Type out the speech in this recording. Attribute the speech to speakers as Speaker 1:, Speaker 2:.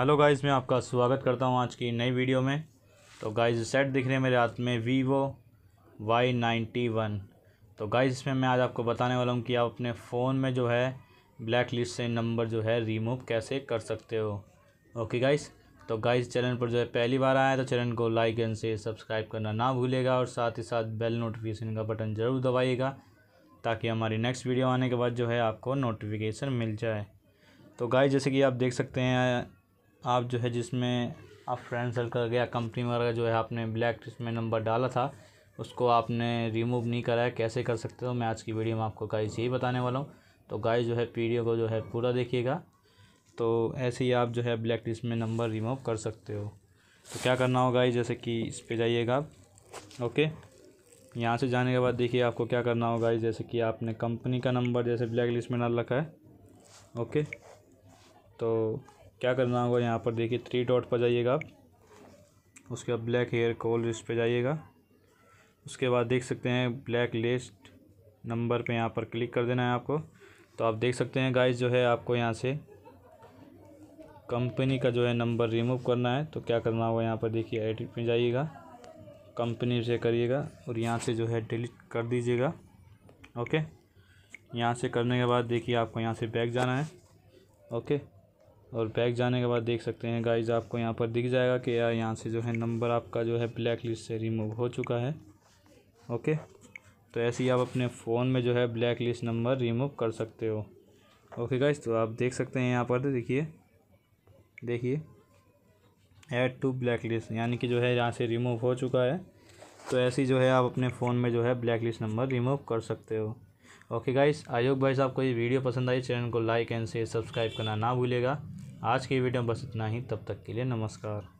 Speaker 1: Hello guys, मैं आपका स्वागत करता हूँ आज की नई वीडियो में। तो गाइस सेट दिख रहे हैं मेरे हाथ में वीवो वाई नाइन्टी वन तो गाइस, इसमें मैं आज आपको बताने वाला हूँ कि आप अपने फ़ोन में जो है ब्लैक लिस्ट से नंबर जो है रिमूव कैसे कर सकते हो। ओके गाइस तो गाइस चैनल पर जो है पहली बार आया तो चैनल को लाइक एंड से सब्सक्राइब करना ना भूलेगा और साथ ही साथ बेल नोटिफिकेशन का बटन ज़रूर दबाइएगा, ताकि हमारी नेक्स्ट वीडियो आने के बाद जो है, आपको नोटिफिकेशन मिल जाए। तो गाइस जैसे कि आप देख सकते हैं आप जो है जिसमें आप फ्रेंड सर्कल गया कंपनी वगैरह जो है आपने ब्लैक लिस्ट में नंबर डाला था, उसको आपने रिमूव नहीं करा है, कैसे कर सकते हो? मैं आज की वीडियो में आपको गाइस यही बताने वाला हूँ। तो गाइस जो है वीडियो को जो है पूरा देखिएगा। तो ऐसे ही आप जो है ब्लैक लिस्ट में नंबर रिमूव कर सकते हो। तो क्या करना होगा जैसे कि इस पर जाइएगा आप। ओके यहाँ से जाने के बाद देखिए आपको क्या करना होगा जैसे कि आपने कंपनी का नंबर जैसे ब्लैक लिस्ट में डाल रखा है। ओके तो क्या करना होगा यहाँ पर? देखिए थ्री डॉट पर जाइएगा आप। उसके बाद ब्लैक हेयर कोल लिस्ट पे जाइएगा। उसके बाद देख सकते हैं ब्लैक लिस्ट नंबर पे यहाँ पर क्लिक कर देना है आपको। तो आप देख सकते हैं गाइस जो है आपको यहाँ से कंपनी का जो है नंबर रिमूव करना है। तो क्या करना होगा यहाँ पर? देखिए एडिट में जाइएगा। कंपनी से करिएगा और यहाँ से जो है डिलीट कर दीजिएगा। ओके यहाँ से करने के बाद देखिए आपको यहाँ से बैक जाना है। ओके और बैक जाने के बाद देख सकते हैं गाइज़ आपको यहाँ पर दिख जाएगा कि यार यहाँ से जो है नंबर आपका जो है ब्लैक लिस्ट से रिमूव हो चुका है। ओके तो ऐसे ही आप अपने फ़ोन में जो है ब्लैक लिस्ट नंबर रिमूव कर सकते हो। ओके गाइज़ तो आप देख सकते हैं यहाँ पर, देखिए। देखिए। ऐड टू ब्लैक लिस्ट यानी कि जो है यहाँ से रिमूव हो चुका है। तो ऐसे ही जो है आप अपने फ़ोन में जो है ब्लैक लिस्ट नंबर रिमूव कर सकते हो। ओके गाइस आई होप भाई आपको ये वीडियो पसंद आई। चैनल को लाइक एंड शेयर सब्सक्राइब करना ना भूलेगा आज की वीडियो में बस इतना ही। तब तक के लिए नमस्कार।